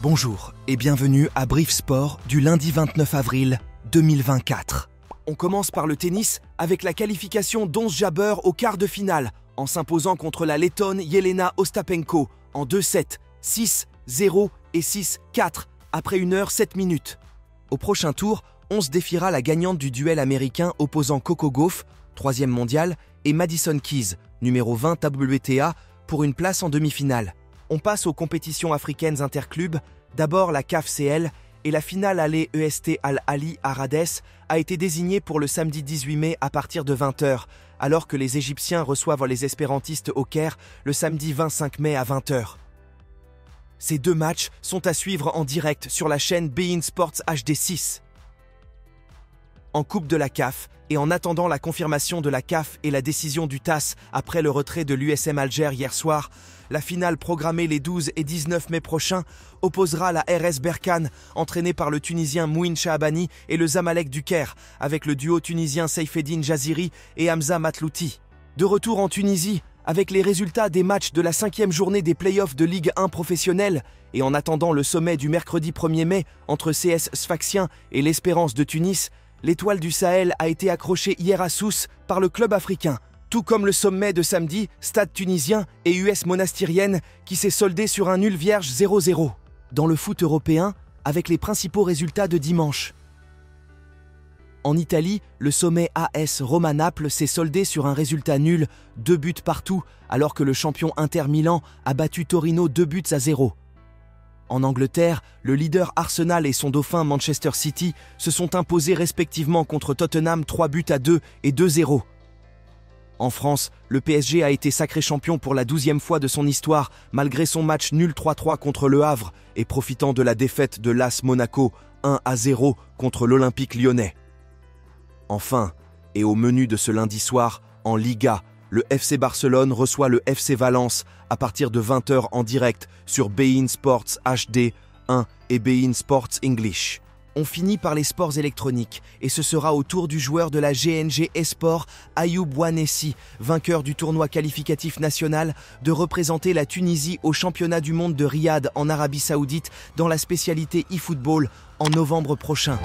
Bonjour et bienvenue à Brief Sport du lundi 29 avril 2024. On commence par le tennis avec la qualification d'Once Jabber au quart de finale en s'imposant contre la Lettonne Yelena Ostapenko en 2-7, 6-0 et 6-4 après 1 heure 7 minutes. Au prochain tour, on se défiera la gagnante du duel américain opposant Coco Gauff, 3 mondial, et Madison Keys, numéro 20 WTA, pour une place en demi-finale. On passe aux compétitions africaines interclubs, d'abord la CAF-CL, et la finale allée EST Al-Ali à Rades a été désignée pour le samedi 18 mai à partir de 20h, alors que les Égyptiens reçoivent les espérantistes au Caire le samedi 25 mai à 20h. Ces deux matchs sont à suivre en direct sur la chaîne Bein Sports HD6 en Coupe de la CAF et en attendant la confirmation de la CAF et la décision du TAS après le retrait de l'USM Alger hier soir, la finale programmée les 12 et 19 mai prochains opposera la RS Berkane, entraînée par le Tunisien Mouin Shahabani et le Zamalek du Caire, avec le duo tunisien Seifeddin Jaziri et Hamza Matlouti. De retour en Tunisie, avec les résultats des matchs de la cinquième journée des playoffs de Ligue 1 professionnelle, et en attendant le sommet du mercredi 1er mai entre CS Sfaxien et l'Espérance de Tunis, l'étoile du Sahel a été accrochée hier à Sousse par le club africain, tout comme le sommet de samedi, Stade tunisien et US monastirienne, qui s'est soldé sur un nul vierge 0-0. Dans le foot européen, avec les principaux résultats de dimanche. En Italie, le sommet AS Roma-Naples s'est soldé sur un résultat nul, deux buts partout, alors que le champion Inter Milan a battu Torino deux buts à zéro. En Angleterre, le leader Arsenal et son dauphin Manchester City se sont imposés respectivement contre Tottenham 3 buts à 2 et 2-0. En France, le PSG a été sacré champion pour la douzième fois de son histoire, malgré son match nul 3-3 contre Le Havre et profitant de la défaite de l'AS Monaco 1 0 contre l'Olympique lyonnais. Enfin, et au menu de ce lundi soir, en Liga, le FC Barcelone reçoit le FC Valence à partir de 20h en direct sur Bein Sports HD 1 et Bein Sports English. On finit par les sports électroniques et ce sera au tour du joueur de la GNG Esport, Ayoub Ouanessi, vainqueur du tournoi qualificatif national, de représenter la Tunisie au championnat du monde de Riyad en Arabie Saoudite dans la spécialité e-football en novembre prochain.